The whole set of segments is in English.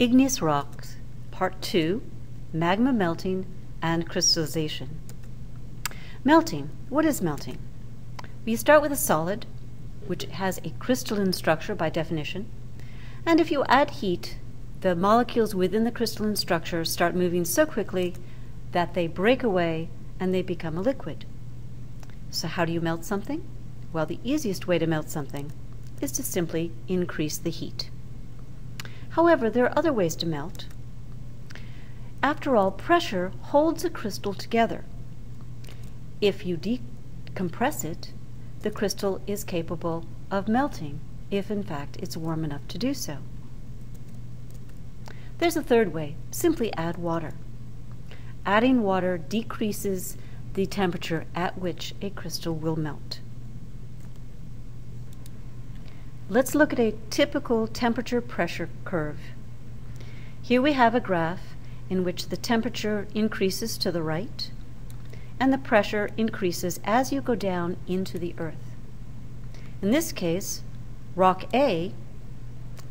Igneous Rocks, Part 2 Magma Melting and Crystallization. Melting. What is melting? We start with a solid, which has a crystalline structure by definition, and if you add heat, the molecules within the crystalline structure start moving so quickly that they break away and they become a liquid. So, how do you melt something? Well, the easiest way to melt something is to simply increase the heat. However, there are other ways to melt. After all, pressure holds a crystal together. If you decompress it, the crystal is capable of melting, if in fact it's warm enough to do so. There's a third way. Simply add water. Adding water decreases the temperature at which a crystal will melt. Let's look at a typical temperature pressure curve. Here we have a graph in which the temperature increases to the right and the pressure increases as you go down into the earth. In this case, rock A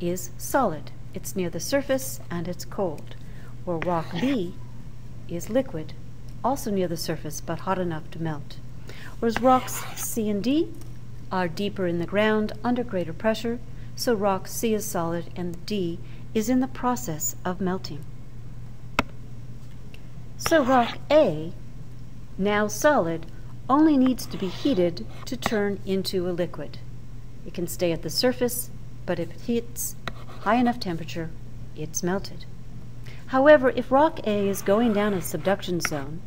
is solid. It's near the surface and it's cold, where rock B is liquid, also near the surface but hot enough to melt. Whereas rocks C and D are deeper in the ground under greater pressure, so rock C is solid and D is in the process of melting. So rock A, now solid, only needs to be heated to turn into a liquid. It can stay at the surface, but if it hits high enough temperature, it's melted. However, if rock A is going down a subduction zone,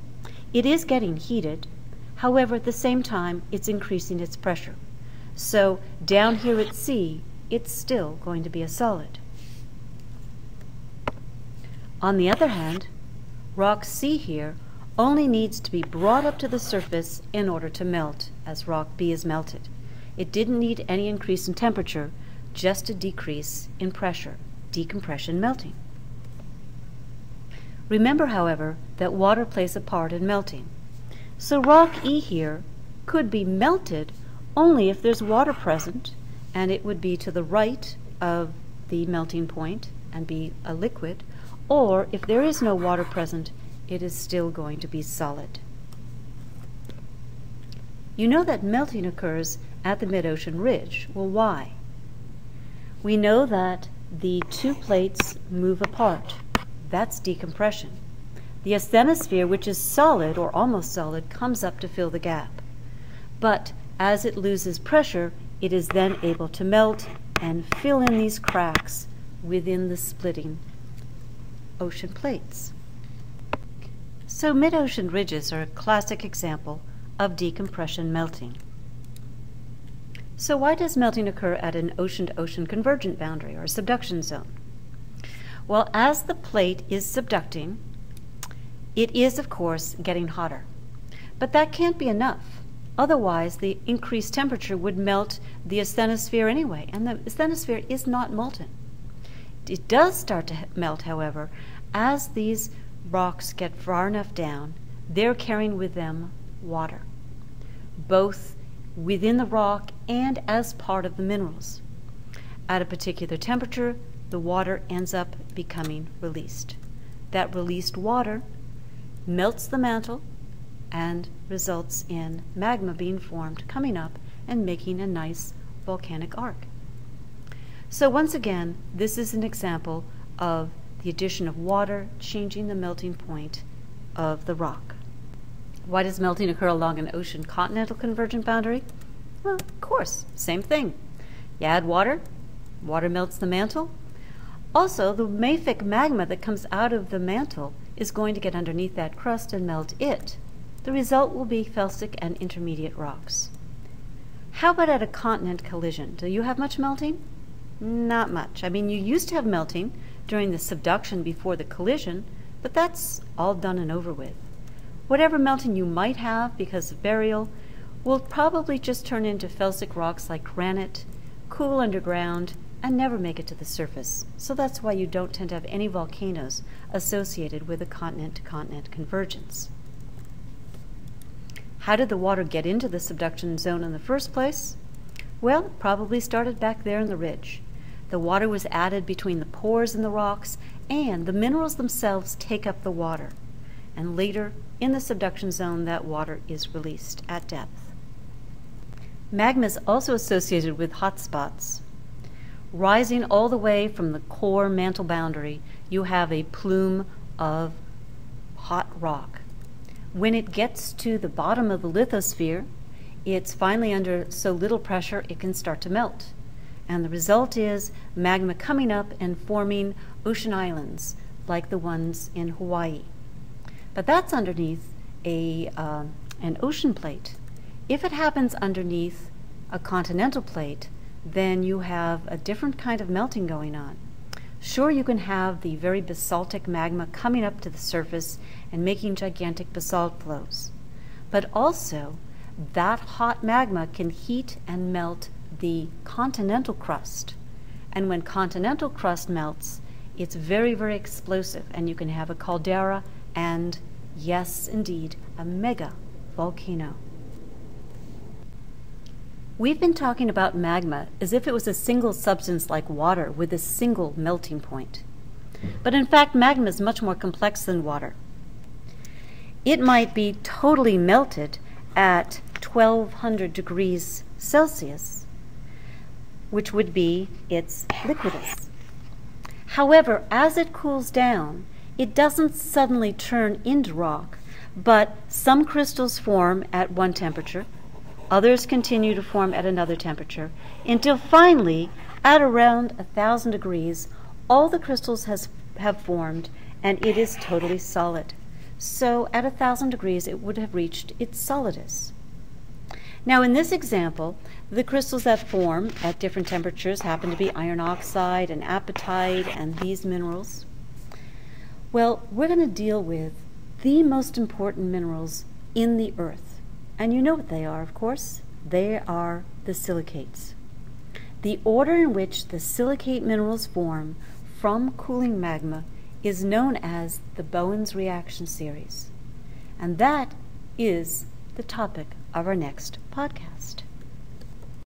it is getting heated, however, at the same time, it's increasing its pressure. So down here at C, it's still going to be a solid. On the other hand, rock C here only needs to be brought up to the surface in order to melt as rock B is melted. It didn't need any increase in temperature, just a decrease in pressure, decompression melting. Remember, however, that water plays a part in melting. So rock E here could be melted only if there's water present, and it would be to the right of the melting point and be a liquid, or if there is no water present, it is still going to be solid. You know that melting occurs at the mid-ocean ridge. Well, why? We know that the two plates move apart. That's decompression. The asthenosphere, which is solid or almost solid, comes up to fill the gap. But as it loses pressure, it is then able to melt and fill in these cracks within the splitting ocean plates. So mid-ocean ridges are a classic example of decompression melting. So why does melting occur at an ocean-to-ocean -ocean convergent boundary or subduction zone? Well, as the plate is subducting, it is, of course, getting hotter. But that can't be enough. Otherwise, the increased temperature would melt the asthenosphere anyway, and the asthenosphere is not molten. It does start to melt, however, as these rocks get far enough down, they're carrying with them water, both within the rock and as part of the minerals. At a particular temperature, the water ends up becoming released. That released water melts the mantle and results in magma being formed, coming up and making a nice volcanic arc. So once again, this is an example of the addition of water changing the melting point of the rock. Why does melting occur along an ocean continental convergent boundary? Well, of course, same thing. You add water, water melts the mantle. Also, the mafic magma that comes out of the mantle is going to get underneath that crust and melt it. The result will be felsic and intermediate rocks. How about at a continent collision? Do you have much melting? Not much. I mean, you used to have melting during the subduction before the collision, but that's all done and over with. Whatever melting you might have because of burial will probably just turn into felsic rocks like granite, cool underground, and never make it to the surface. So that's why you don't tend to have any volcanoes associated with a continent to continent convergence. How did the water get into the subduction zone in the first place? Well, it probably started back there in the ridge. The water was added between the pores in the rocks, and the minerals themselves take up the water. And later, in the subduction zone, that water is released at depth. Magma is also associated with hot spots. Rising all the way from the core mantle boundary, you have a plume of hot rock. When it gets to the bottom of the lithosphere, it's finally under so little pressure it can start to melt. And the result is magma coming up and forming ocean islands like the ones in Hawaii. But that's underneath a, uh, an ocean plate. If it happens underneath a continental plate, then you have a different kind of melting going on. Sure, you can have the very basaltic magma coming up to the surface and making gigantic basalt flows. But also, that hot magma can heat and melt the continental crust. And when continental crust melts, it's very, very explosive, and you can have a caldera and, yes, indeed, a mega volcano. We've been talking about magma as if it was a single substance like water with a single melting point. But in fact, magma is much more complex than water. It might be totally melted at 1200 degrees Celsius, which would be its liquidus. However, as it cools down, it doesn't suddenly turn into rock, but some crystals form at one temperature, others continue to form at another temperature, until finally, at around a thousand degrees, all the crystals has, have formed and it is totally solid. So at a thousand degrees, it would have reached its solidus. Now, in this example, the crystals that form at different temperatures happen to be iron oxide and apatite and these minerals. Well, we're going to deal with the most important minerals in the earth. And you know what they are, of course. They are the silicates. The order in which the silicate minerals form from cooling magma is known as the Bowen's reaction series. And that is the topic of our next podcast.